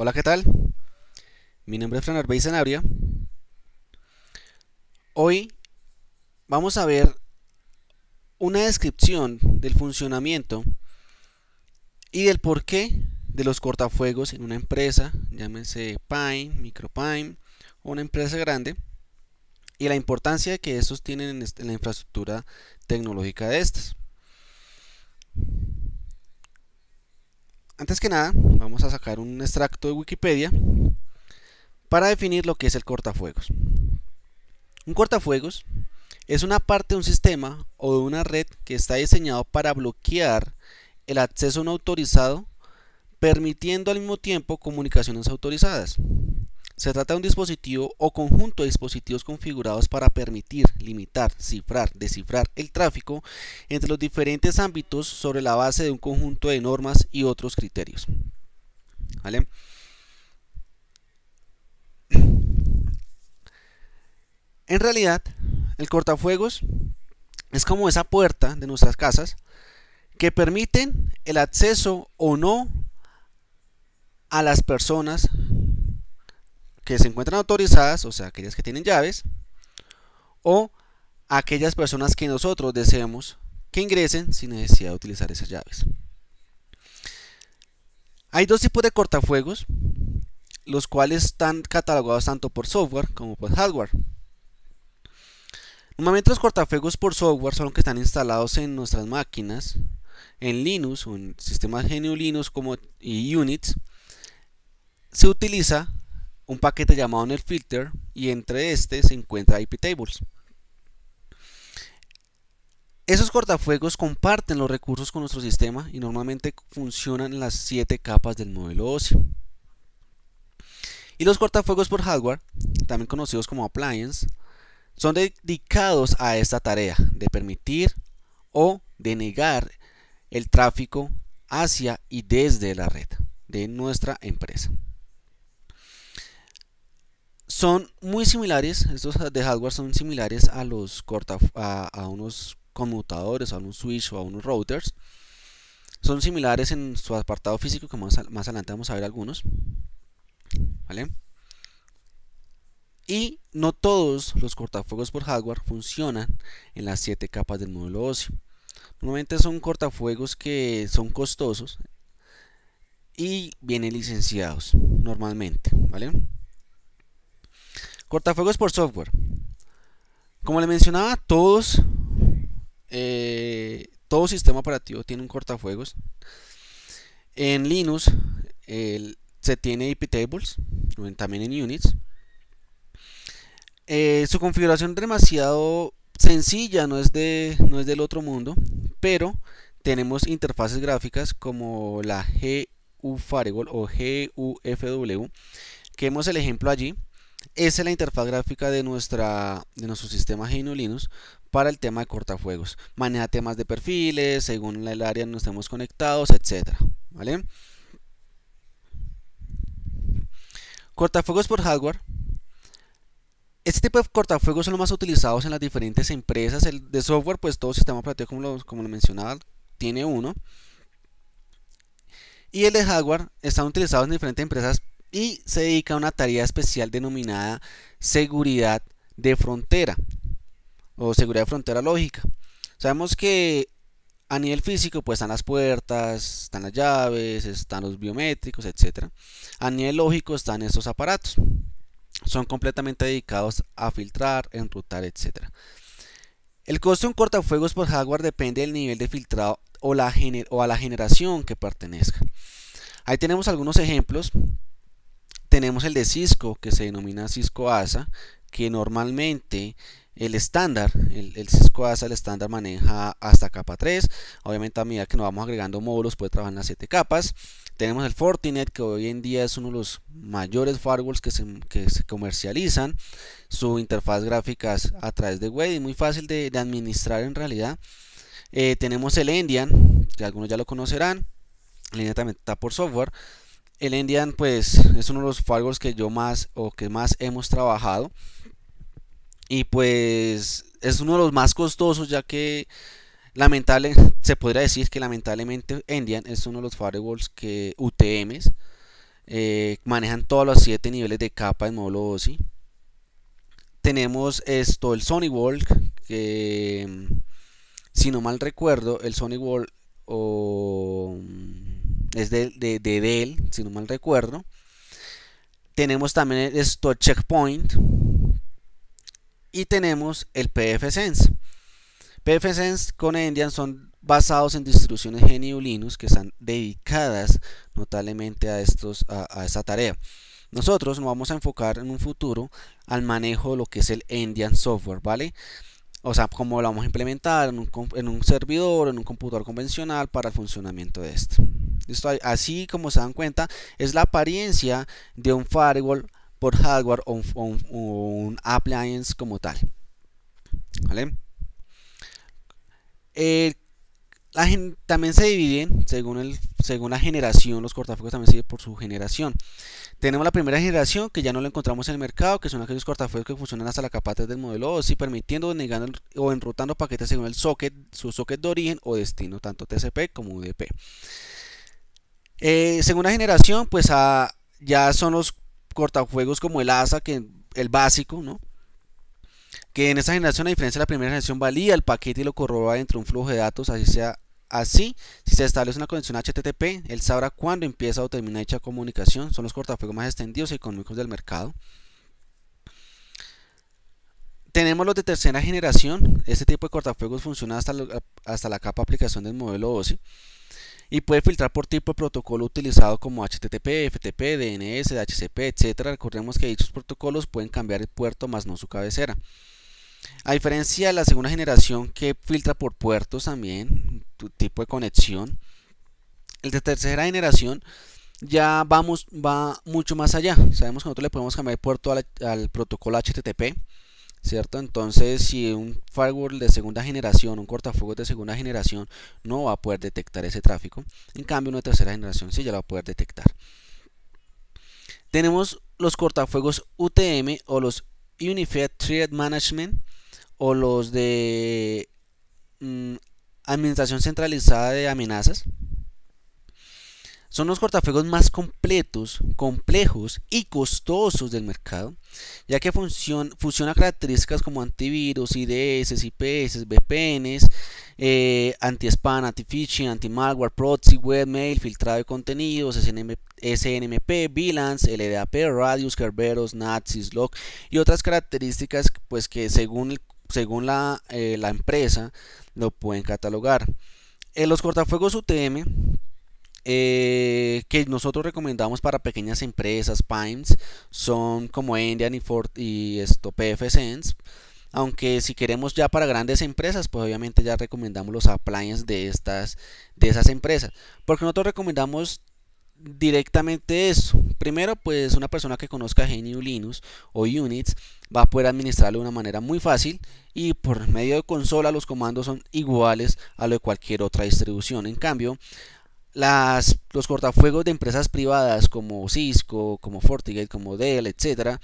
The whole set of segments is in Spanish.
Hola, ¿qué tal? Mi nombre es Fran Arbey Sanabria. Hoy vamos a ver una descripción del funcionamiento y del porqué de los cortafuegos en una empresa, llámese Pine, Micropine o una empresa grande, y la importancia que estos tienen en la infraestructura tecnológica de estas. Antes que nada, vamos a sacar un extracto de Wikipedia para definir lo que es el cortafuegos. Un cortafuegos es una parte de un sistema o de una red que está diseñado para bloquear el acceso no autorizado, permitiendo al mismo tiempo comunicaciones autorizadas. Se trata de un dispositivo o conjunto de dispositivos configurados para permitir, limitar, cifrar, descifrar el tráfico entre los diferentes ámbitos sobre la base de un conjunto de normas y otros criterios. En realidad, el cortafuegos es como esa puerta de nuestras casas que permiten el acceso o no a las personas que se encuentran autorizadas, o sea, aquellas que tienen llaves, o aquellas personas que nosotros deseamos que ingresen sin necesidad de utilizar esas llaves. Hay dos tipos de cortafuegos, los cuales están catalogados tanto por software como por hardware. Normalmente los cortafuegos por software son los que están instalados en nuestras máquinas, en Linux o en sistemas GNU Linux como y Unix. Se utiliza un paquete llamado NetFilter y entre este se encuentra iptables. Esos cortafuegos comparten los recursos con nuestro sistema y normalmente funcionan en las 7 capas del modelo OSI. Y los cortafuegos por hardware, también conocidos como appliance, son dedicados a esta tarea de permitir o de negar el tráfico hacia y desde la red de nuestra empresa son muy similares, estos de hardware son similares a los corta, a, unos conmutadores, a unos switch o a unos routers. Son similares en su apartado físico, que más, más adelante vamos a ver algunos. ¿Vale? Y no todos los cortafuegos por hardware funcionan en las 7 capas del módulo óseo. Normalmente son cortafuegos que son costosos y vienen licenciados normalmente, ¿vale? Cortafuegos por software. Como le mencionaba, todos, eh, todo sistema operativo tiene un cortafuegos. En Linux se tiene iptables, también en Unix. Eh, su configuración es demasiado sencilla, no es, de, no es del otro mundo, pero tenemos interfaces gráficas como la GU Firewall o GUFW, que vemos el ejemplo allí. Esa es la interfaz gráfica de, de nuestro sistema GNU Linux para el tema de cortafuegos. Maneja temas de perfiles, según el área en donde estemos conectados, etc. ¿Vale? Cortafuegos por hardware. Este tipo de cortafuegos son los más utilizados en las diferentes empresas. El de software, pues todo sistema operativo, como lo, como lo mencionaba, tiene uno. Y el de hardware están utilizados en diferentes empresas y se dedica a una tarea especial denominada seguridad de frontera o seguridad de frontera lógica. Sabemos que a nivel físico pues están las puertas, están las llaves, están los biométricos, etc. A nivel lógico están estos aparatos. Son completamente dedicados a filtrar, enrutar, etc. El costo de un cortafuegos por hardware depende del nivel de filtrado o, o a la generación que pertenezca. Ahí tenemos algunos ejemplos tenemos el de Cisco, que se denomina Cisco ASA, que normalmente el estándar, el, Cisco ASA, el estándar maneja hasta capa 3. Obviamente a medida que nos vamos agregando módulos puede trabajar en las 7 capas. Tenemos el Fortinet, que hoy en día es uno de los mayores firewalls que se, que se comercializan. Su interfaz gráfica es a través de web y muy fácil de, administrar en realidad. Eh, tenemos el Endian, que algunos ya lo conocerán. El Endian también está por software el Endian pues es uno de los firewalls que yo más o que más hemos trabajado y pues es uno de los más costosos ya que lamentable se podría decir que lamentablemente Endian es uno de los firewalls que UTMs eh, manejan todos los siete niveles de capa del módulo OSI. Tenemos esto, el Sony Walk, que si no mal recuerdo, el Sony Walk es de, de, de Dell, si no mal recuerdo. Tenemos también esto Checkpoint y tenemos el PFSense. PFSense con Endian son basados en distribuciones GNU Linux que están dedicadas notablemente a, estos, a, esta tarea. Nosotros nos vamos a enfocar en un futuro al manejo de lo que es el Endian software, ¿vale? O sea, cómo lo vamos a implementar en un, en un servidor, en un computador convencional para el funcionamiento de esto. Así como se dan cuenta, es la apariencia de un firewall por hardware o un, appliance como tal. ¿Vale? Eh, también se dividen según, según la generación, los cortafuegos también se dividen por su generación. Tenemos la primera generación que ya no lo encontramos en el mercado, que son aquellos cortafuegos que funcionan hasta la capa 3 del modelo OSI, permitiendo negando o enrutando paquetes según el socket, su socket de origen o destino, tanto TCP como UDP. Eh, segunda generación, pues ya son los cortafuegos como el ASA, que el básico, ¿no? Que en esa generación, a diferencia de la primera generación, valía el paquete y lo corroba dentro de un flujo de datos, así sea Así, si se establece una conexión HTTP, él sabrá cuándo empieza o termina dicha comunicación. Son los cortafuegos más extendidos y económicos del mercado. Tenemos los de tercera generación. Este tipo de cortafuegos funciona hasta, hasta la capa aplicación del modelo OSI y puede filtrar por tipo de protocolo utilizado como HTTP, FTP, DNS, DHCP, etc. Recordemos que dichos protocolos pueden cambiar el puerto más no su cabecera. A diferencia de la segunda generación que filtra por puertos también, tu tipo de conexión, el de tercera generación ya vamos, va mucho más allá. Sabemos que nosotros le podemos cambiar el puerto al, protocolo HTTP, ¿cierto? Entonces, si un firewall de segunda generación, un cortafuegos de segunda generación, no va a poder detectar ese tráfico, en cambio, de tercera generación sí ya lo va a poder detectar. Tenemos los cortafuegos UTM o los Unified Threat Management o los de mm, Administración Centralizada de Amenazas. Son los cortafuegos más completos, complejos y costosos del mercado, ya que funciona características como antivirus, IDS, IPS, VPNs, eh, anti-spam, anti-phishing, anti-malware, proxy, webmail, filtrado de contenidos, SNMP, VLANs, LDAP, Radius, Kerberos, Nazis, Log y otras características pues, que según la, eh, la empresa, lo pueden catalogar. En los cortafuegos UTM, eh, que nosotros recomendamos para pequeñas empresas, PIMES, son como Indian y, Ford y esto, PFSense. Aunque si queremos ya para grandes empresas, pues obviamente ya recomendamos los appliances de estas de esas empresas. Porque nosotros recomendamos directamente eso. Primero, pues una persona que conozca GNU Linux o Unix va a poder administrarlo de una manera muy fácil y por medio de consola los comandos son iguales a lo de cualquier otra distribución. En cambio, las, los cortafuegos de empresas privadas como Cisco, como FortiGate, como Dell, etcétera,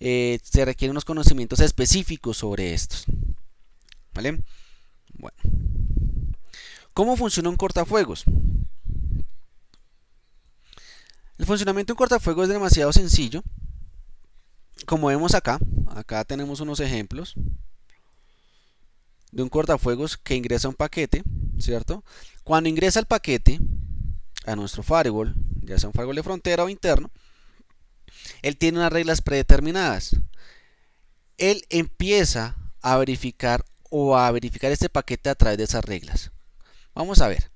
eh, se requieren unos conocimientos específicos sobre estos. ¿Vale? Bueno. ¿Cómo funciona un cortafuegos? El funcionamiento de un cortafuegos es demasiado sencillo. Como vemos acá, acá tenemos unos ejemplos de un cortafuegos que ingresa un paquete, ¿cierto? Cuando ingresa el paquete a nuestro firewall, ya sea un firewall de frontera o interno, él tiene unas reglas predeterminadas. Él empieza a verificar o a verificar este paquete a través de esas reglas. Vamos a ver.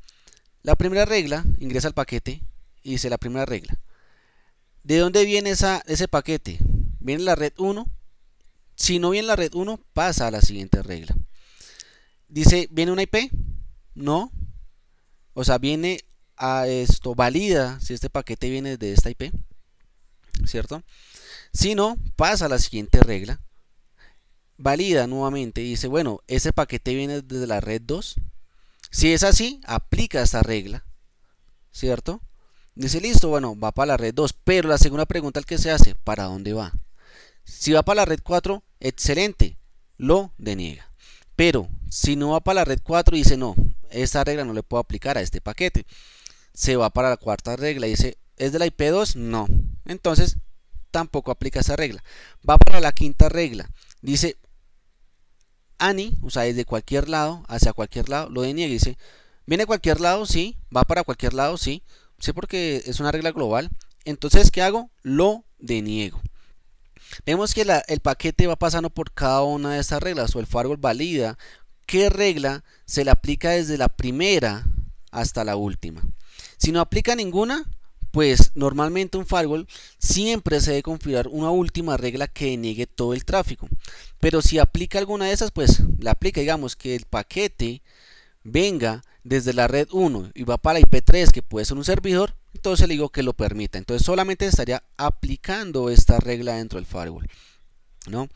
La primera regla ingresa el paquete y dice la primera regla. ¿De dónde viene esa, ese paquete? ¿Viene la red 1? Si no viene la red 1, pasa a la siguiente regla. Dice, ¿viene una IP? No. O sea, viene a esto, valida si este paquete viene de esta IP. ¿Cierto? Si no, pasa a la siguiente regla. Valida nuevamente dice, bueno, ese paquete viene desde la red 2. Si es así, aplica esta regla. ¿Cierto? Dice, listo, bueno, va para la red 2, pero la segunda pregunta que se hace, ¿para dónde va? Si va para la red 4, excelente, lo deniega. Pero si no va para la red 4, dice, no, esta regla no le puedo aplicar a este paquete. Se va para la cuarta regla y dice, ¿Es de la IP2? No. Entonces, tampoco aplica esa regla. Va para la quinta regla. Dice, ANI, o sea, desde cualquier lado, hacia cualquier lado, lo deniega. Dice, ¿viene a cualquier lado? Sí. ¿Va para cualquier lado? Sí. Sí, porque es una regla global. Entonces, ¿qué hago? Lo deniego. Vemos que el paquete va pasando por cada una de estas reglas o el firewall valida qué regla se le aplica desde la primera hasta la última. Si no aplica ninguna, pues normalmente un firewall siempre se debe configurar una última regla que niegue todo el tráfico. Pero si aplica alguna de esas, pues la aplica, digamos que el paquete venga desde la red 1 y va para la IP3 que puede ser un servidor, entonces le digo que lo permita. Entonces solamente estaría aplicando esta regla dentro del firewall. ¿no?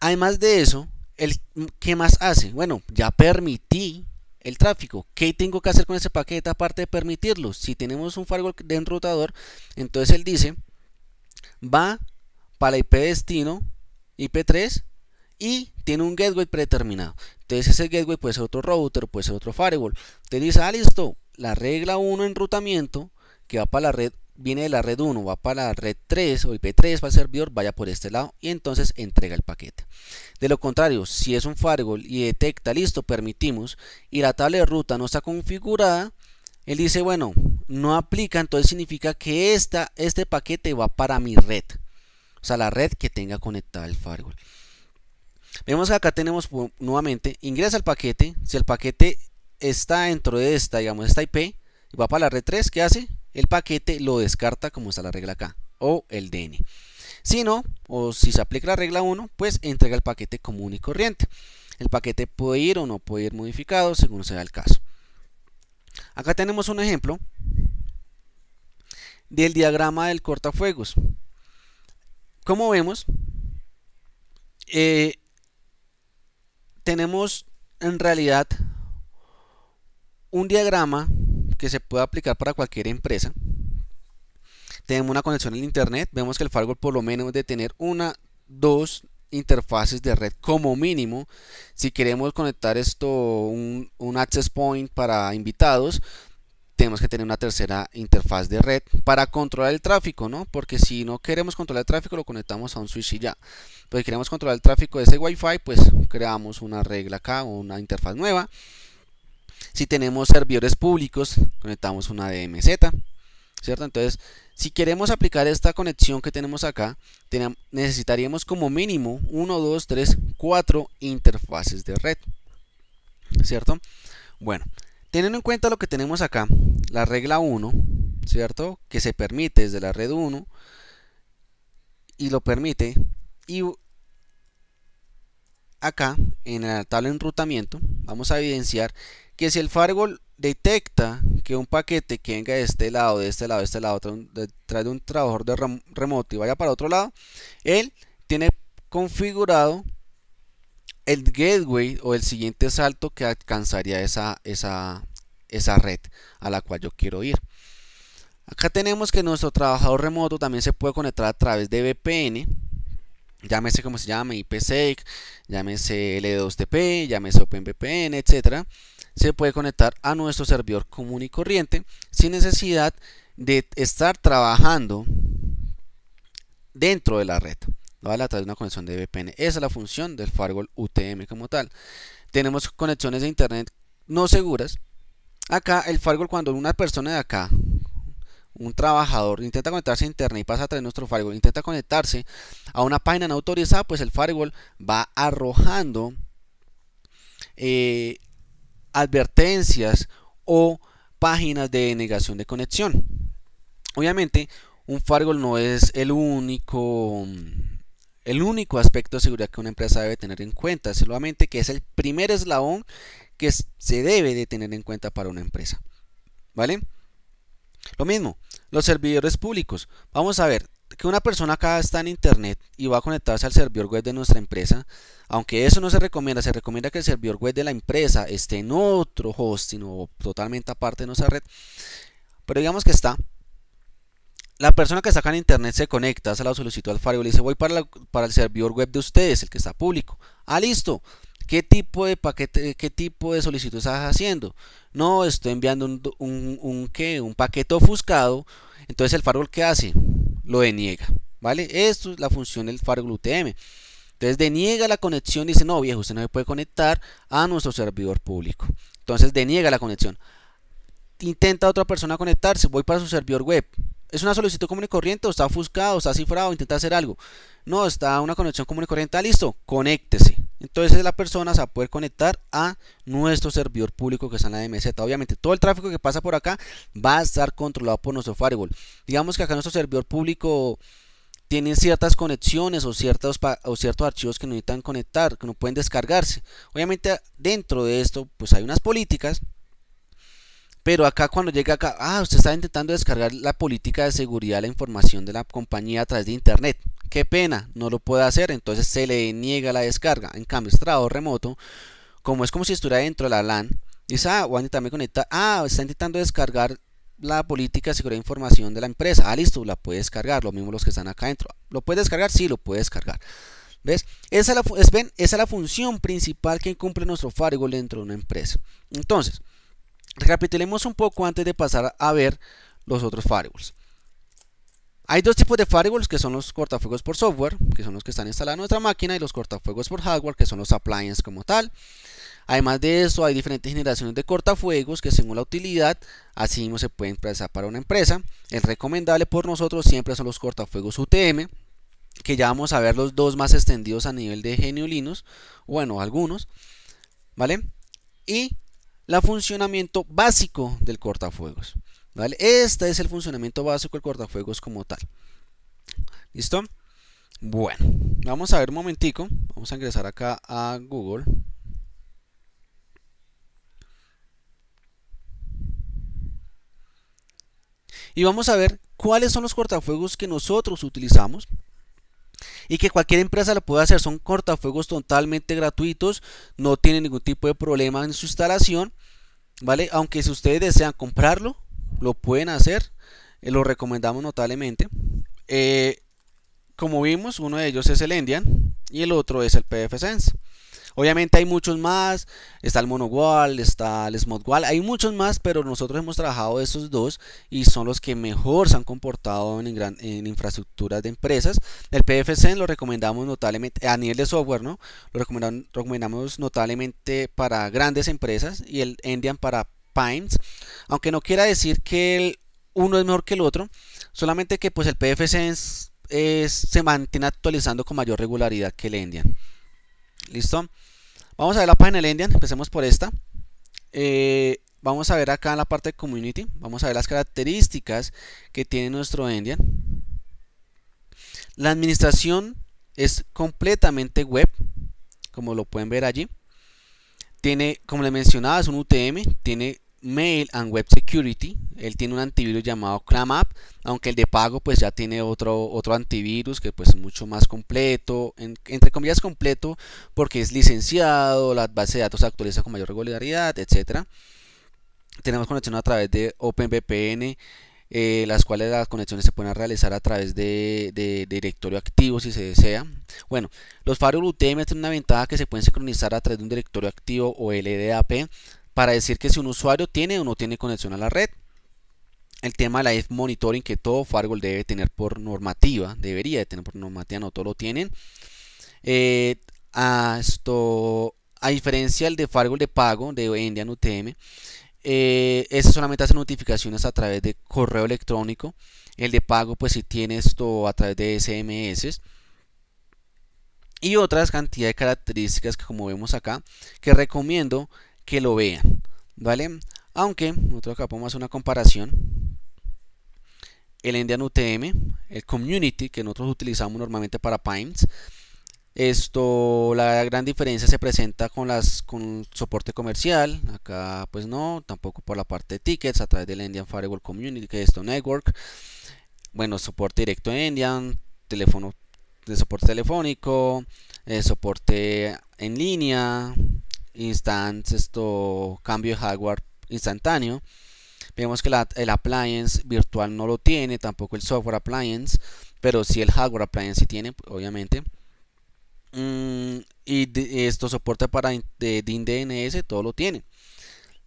Además de eso, el, ¿qué más hace? Bueno, ya permití el tráfico. ¿Qué tengo que hacer con ese paquete aparte de permitirlo? Si tenemos un firewall de enrutador, entonces él dice, va para IP destino, IP3, y tiene un gateway predeterminado. Entonces ese gateway puede ser otro router, puede ser otro firewall. Te dice, ah, listo, la regla 1 enrutamiento, que va para la red, viene de la red 1, va para la red 3 o IP3 para el servidor, vaya por este lado y entonces entrega el paquete. De lo contrario, si es un firewall y detecta, listo, permitimos, y la tabla de ruta no está configurada, él dice, bueno, no aplica, entonces significa que esta, este paquete va para mi red. O sea, la red que tenga conectada el firewall. Vemos que acá tenemos nuevamente, ingresa el paquete, si el paquete está dentro de esta, digamos, esta IP, y va para la red 3, ¿qué hace? El paquete lo descarta como está la regla acá, o el DN. Si no, o si se aplica la regla 1, pues entrega el paquete común y corriente. El paquete puede ir o no puede ir modificado según sea el caso. Acá tenemos un ejemplo del diagrama del cortafuegos. Como vemos, eh, tenemos en realidad un diagrama que se puede aplicar para cualquier empresa. Tenemos una conexión en internet, vemos que el firewall por lo menos debe tener una, dos interfaces de red como mínimo. Si queremos conectar esto, un, access point para invitados, tenemos que tener una tercera interfaz de red para controlar el tráfico, ¿no? Porque si no queremos controlar el tráfico, lo conectamos a un switch y ya. Pues si queremos controlar el tráfico de ese Wi-Fi, pues creamos una regla acá o una interfaz nueva. Si tenemos servidores públicos, conectamos una DMZ, ¿cierto? Entonces, si queremos aplicar esta conexión que tenemos acá, necesitaríamos como mínimo 1, 2, 3, 4 interfaces de red, ¿cierto? Bueno, Teniendo en cuenta lo que tenemos acá, la regla 1, ¿cierto? Que se permite desde la red 1 y lo permite. Y acá, en la tabla de enrutamiento, vamos a evidenciar que si el firewall detecta que un paquete que venga de este lado, de este lado, de este lado, detrás de un trabajador de remoto y vaya para otro lado, él tiene configurado el gateway o el siguiente salto que alcanzaría esa, esa, esa red a la cual yo quiero ir. Acá tenemos que nuestro trabajador remoto también se puede conectar a través de VPN, llámese como se llame, IPsec, llámese L2TP, llámese OpenVPN, etcétera. Se puede conectar a nuestro servidor común y corriente sin necesidad de estar trabajando dentro de la red. ¿vale? a través de una conexión de VPN. Esa es la función del firewall UTM como tal. Tenemos conexiones de internet no seguras. Acá el firewall cuando una persona de acá, un trabajador, intenta conectarse a internet y pasa a través de nuestro firewall, intenta conectarse a una página no autorizada, pues el firewall va arrojando eh, advertencias o páginas de negación de conexión. Obviamente, un firewall no es el único el único aspecto de seguridad que una empresa debe tener en cuenta, solamente que es el primer eslabón que se debe de tener en cuenta para una empresa. ¿Vale? Lo mismo, los servidores públicos. Vamos a ver, que una persona acá está en internet y va a conectarse al servidor web de nuestra empresa, aunque eso no se recomienda, se recomienda que el servidor web de la empresa esté en otro hosting o totalmente aparte de nuestra red, pero digamos que está, la persona que está acá en internet se conecta, hace la solicitud al firewall y dice voy para, el servidor web de ustedes, el que está público. Ah, listo. ¿Qué tipo de paquete, qué tipo de solicitud estás haciendo? No, estoy enviando un, un, un paquete ofuscado Entonces el firewall que hace? Lo deniega, ¿vale? Esto es la función del firewall UTM. Entonces deniega la conexión, dice, no viejo, usted no se puede conectar a nuestro servidor público. Entonces deniega la conexión. Intenta otra persona conectarse, voy para su servidor web. ¿Es una solicitud común y corriente o está ofuscado, está cifrado, intenta hacer algo? No, está una conexión común y corriente, ah, listo, conéctese. Entonces la persona se va a poder conectar a nuestro servidor público que está en la DMZ. Obviamente todo el tráfico que pasa por acá va a estar controlado por nuestro firewall. Digamos que acá nuestro servidor público tiene ciertas conexiones o ciertos, ciertos archivos que necesitan conectar, que no pueden descargarse. Obviamente dentro de esto pues hay unas políticas pero acá cuando llega acá, ah, usted está intentando descargar la política de seguridad, la información de la compañía a través de internet. Qué pena, no lo puede hacer, entonces se le niega la descarga. En cambio, este trabajo remoto, como es como si estuviera dentro de la LAN, dice, ah, voy a intentarme conectar, ah, está intentando descargar la política de seguridad de información de la empresa. Ah, listo, la puede descargar, lo mismo los que están acá adentro. ¿Lo puede descargar? Sí, lo puede descargar. ¿Ves? Es esa es la función principal que cumple nuestro firewall dentro de una empresa. Entonces, Recapitulemos un poco antes de pasar a ver los otros firewalls. Hay dos tipos de firewalls que son los cortafuegos por software, que son los que están instalados en nuestra máquina, y los cortafuegos por hardware, que son los appliances como tal. Además de eso, hay diferentes generaciones de cortafuegos que según la utilidad, así mismo se pueden empezar para una empresa. El recomendable por nosotros siempre son los cortafuegos UTM, que ya vamos a ver los dos más extendidos a nivel de GNU Linux, bueno, algunos, ¿vale? Y la funcionamiento básico del cortafuegos. ¿Vale? Este es el funcionamiento básico del cortafuegos como tal. ¿Listo? Bueno, vamos a ver un momentico. Vamos a ingresar acá a Google. Y vamos a ver cuáles son los cortafuegos que nosotros utilizamos y que cualquier empresa lo puede hacer. Son cortafuegos totalmente gratuitos, no tienen ningún tipo de problema en su instalación, ¿vale? Aunque si ustedes desean comprarlo, lo pueden hacer, eh, lo recomendamos notablemente. Eh, como vimos, uno de ellos es el Endian y el otro es el PFSense. Obviamente hay muchos más, está el MonoWall, está el SmoothWall, hay muchos más, pero nosotros hemos trabajado esos dos y son los que mejor se han comportado en, en infraestructuras de empresas. El PFC lo recomendamos notablemente a nivel de software, ¿no? Lo recomendamos, recomendamos notablemente para grandes empresas y el Endian para Pines, aunque no quiera decir que el uno es mejor que el otro, solamente que pues el PFC se mantiene actualizando con mayor regularidad que el Endian. ¿Listo? Vamos a ver la página del Endian, empecemos por esta. Eh, vamos a ver acá en la parte de Community, vamos a ver las características que tiene nuestro Endian. La administración es completamente web, como lo pueden ver allí. Tiene, como les mencionaba, es un UTM, tiene Mail and Web Security. Él tiene un antivirus llamado ClamApp, aunque el de pago pues ya tiene otro, otro antivirus que pues es mucho más completo, entre comillas completo porque es licenciado, la base de datos se actualiza con mayor regularidad, etcétera. Tenemos conexión a través de OpenVPN, eh, las cuales las conexiones se pueden realizar a través de, directorio activo si se desea. Bueno, los firewall UTM tienen una ventaja que se pueden sincronizar a través de un directorio activo o LDAP para decir que si un usuario tiene o no tiene conexión a la red. El tema de la F monitoring que todo firewall debe tener por normativa, debería de tener por normativa, no todo lo tienen. Eh, a esto, a diferencia del de firewall de pago de Endian UTM, eh, solamente hace notificaciones a través de correo electrónico. El de pago, pues si tiene esto a través de SMS y otras cantidad de características que como vemos acá que recomiendo que lo vean, ¿vale? Aunque nosotros acá podemos hacer una comparación. El Endian UTM, el Community que nosotros utilizamos normalmente para Pines. Esto, la gran diferencia se presenta con las con soporte comercial. Acá, pues no, tampoco por la parte de tickets a través del Endian Firewall Community, que es Network. Bueno, soporte directo en Endian, teléfono de soporte telefónico, eh, soporte en línea, instance, esto, cambio de hardware instantáneo. Vemos que el appliance virtual no lo tiene, tampoco el software appliance, pero si el hardware appliance sí tiene, obviamente. Mm, y esto soporta para DIN DNS, todo lo tiene.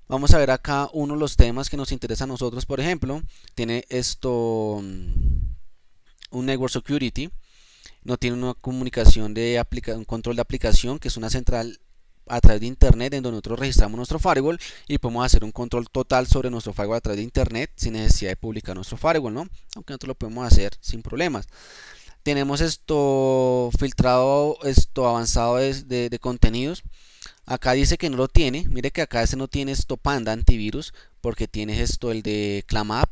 Vamos a ver acá uno de los temas que nos interesa a nosotros, por ejemplo, tiene esto mm, un network security, no tiene una comunicación de un control de aplicación, que es una central a través de internet en donde nosotros registramos nuestro firewall y podemos hacer un control total sobre nuestro firewall a través de internet sin necesidad de publicar nuestro firewall, ¿no? Aunque nosotros lo podemos hacer sin problemas. Tenemos esto filtrado, esto avanzado de, contenidos Acá dice que no lo tiene. Mire que acá ese no tiene esto Panda antivirus porque tiene esto el de Clamap.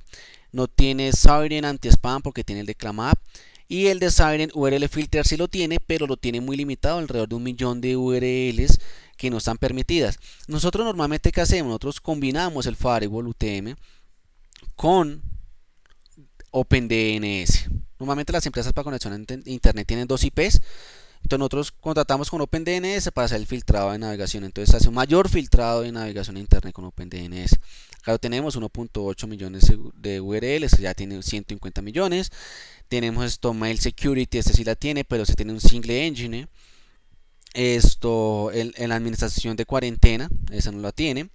No tiene Siren anti-spam porque tiene el de Clamap. Y el de Siren URL Filter sí lo tiene, pero lo tiene muy limitado, alrededor de un millón de URLs que no están permitidas. Nosotros normalmente, ¿qué hacemos? Nosotros combinamos el Firewall UTM con OpenDNS. Normalmente las empresas para conexión a Internet tienen dos IPs. Entonces nosotros contratamos con OpenDNS para hacer el filtrado de navegación. Entonces hace un mayor filtrado de navegación a internet con OpenDNS. Acá tenemos 1.8 millones de URLs, ya tiene 150 millones. Tenemos esto Mail Security, este sí la tiene, pero se tiene un single engine. Esto en la administración de cuarentena, esa no la tiene.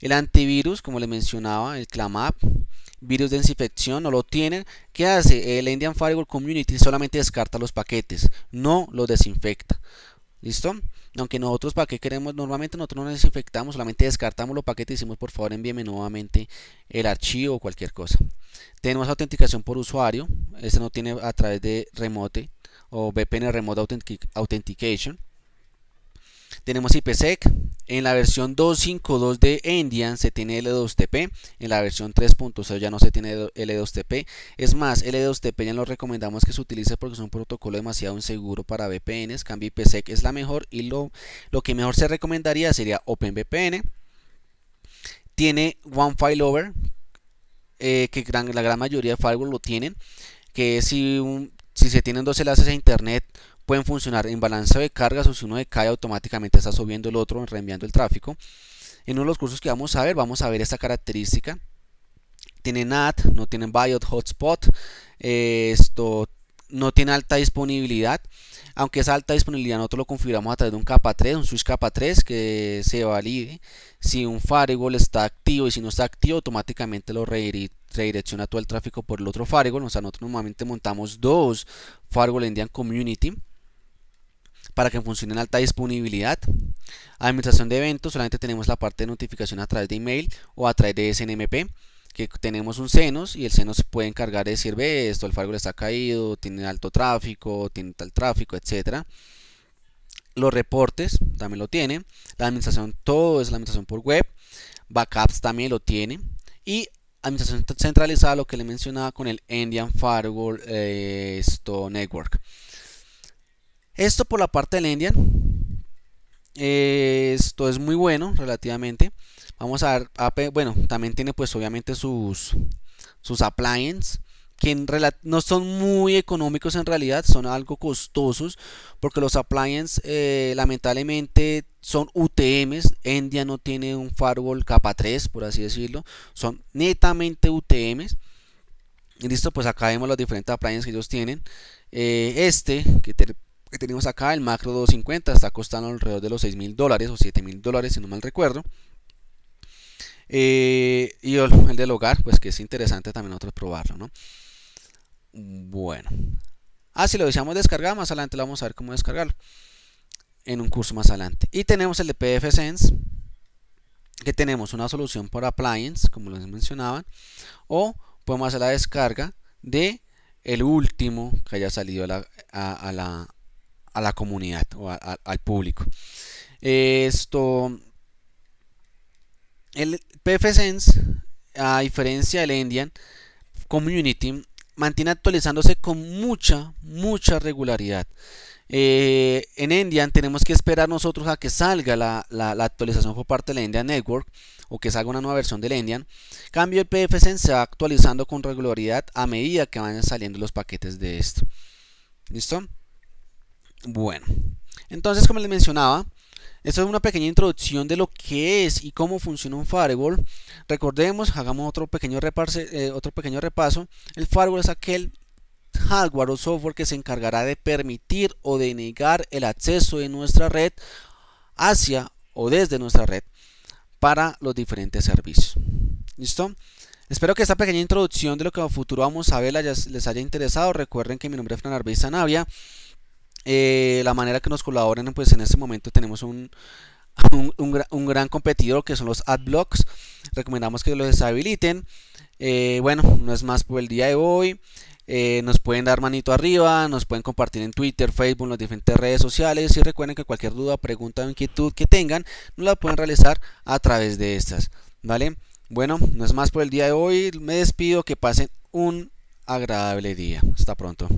El antivirus, como le mencionaba, el ClamApp, virus de desinfección no lo tienen. ¿Qué hace? El Indian Firewall Community solamente descarta los paquetes, no los desinfecta. ¿Listo? Aunque nosotros para qué queremos, normalmente nosotros no desinfectamos, solamente descartamos los paquetes y decimos por favor envíeme nuevamente el archivo o cualquier cosa. Tenemos autenticación por usuario, este no tiene a través de remote o VPN Remote Authentication. Tenemos IPsec. En la versión 2.5.2 de Endian se tiene L2TP. En la versión 3.0 ya no se tiene L2TP. Es más, L2TP ya lo recomendamos que se utilice porque es un protocolo demasiado inseguro para VPNs. Cambio IPsec es la mejor y lo, lo que mejor se recomendaría sería OpenVPN. Tiene One File Over, eh, que la gran mayoría de firewall lo tienen. Que si, si se tienen dos enlaces a internet pueden funcionar en balance de cargas o si uno decae automáticamente está subiendo el otro, reenviando el tráfico. En uno de los cursos que vamos a ver, vamos a ver esta característica. Tiene NAT, no tienen BIOS Hotspot, eh, esto no tiene alta disponibilidad. Aunque esa alta disponibilidad nosotros lo configuramos a través de un capa 3, un switch capa 3 que se valide si un firewall está activo y si no está activo automáticamente lo redirecciona todo el tráfico por el otro firewall. O sea, nosotros normalmente montamos dos firewall Indian Community para que funcione en alta disponibilidad. Administración de eventos, solamente tenemos la parte de notificación a través de email o a través de SNMP, que tenemos un senos y el senos se puede encargar de decir, ve, esto el firewall está caído, tiene alto tráfico, tiene tal tráfico, etcétera. Los reportes también lo tiene. La administración, todo es la administración por web. Backups también lo tiene. Y administración centralizada, lo que le mencionaba con el Indian Firewall eh, esto Network. Esto por la parte del Indian. esto es muy bueno relativamente. Vamos a ver, bueno, también tiene pues obviamente sus, sus appliances que no son muy económicos en realidad, son algo costosos porque los appliances eh, lamentablemente son UTMs, Endia no tiene un firewall capa 3 por así decirlo, son netamente UTMs. Listo, pues acá vemos los diferentes appliances que ellos tienen. Eh, este, que que tenemos acá, el macro 250, está costando alrededor de los 6 mil dólares o 7 mil dólares, si no mal recuerdo. Eh, y el, del hogar, pues que es interesante también nosotros probarlo, ¿no? Bueno. Ah, si lo deseamos descargar, más adelante lo vamos a ver cómo descargarlo. En un curso más adelante. Y tenemos el de PDF Sense, que tenemos una solución por appliance, como les mencionaban, o podemos hacer la descarga de el último que haya salido a la comunidad o al público. Esto, el PFSense, a diferencia del Endian Community, mantiene actualizándose con mucha, mucha regularidad. Eh, en Endian tenemos que esperar nosotros a que salga la, actualización por parte del Endian Network o que salga una nueva versión del Endian. Cambio el PFSense se va actualizando con regularidad a medida que vayan saliendo los paquetes de esto. ¿Listo? Bueno, entonces como les mencionaba, esto es una pequeña introducción de lo que es y cómo funciona un firewall. Recordemos, hagamos otro pequeño, repaso, eh, otro pequeño repaso. El firewall es aquel hardware o software que se encargará de permitir o de negar el acceso de nuestra red hacia o desde nuestra red para los diferentes servicios. ¿Listo? Espero que esta pequeña introducción de lo que a futuro vamos a ver les haya interesado. Recuerden que mi nombre es Fran Arbiz Navia. Eh, la manera que nos colaboren, pues en este momento tenemos un, un, gran competidor que son los adblocks. Recomendamos que los deshabiliten. Eh, bueno, no es más por el día de hoy. Eh, nos pueden dar manito arriba, nos pueden compartir en Twitter, Facebook, en las diferentes redes sociales. Y recuerden que cualquier duda, pregunta o inquietud que tengan, nos la pueden realizar a través de estas. ¿Vale? Bueno, no es más por el día de hoy. Me despido. Que pasen un agradable día. Hasta pronto.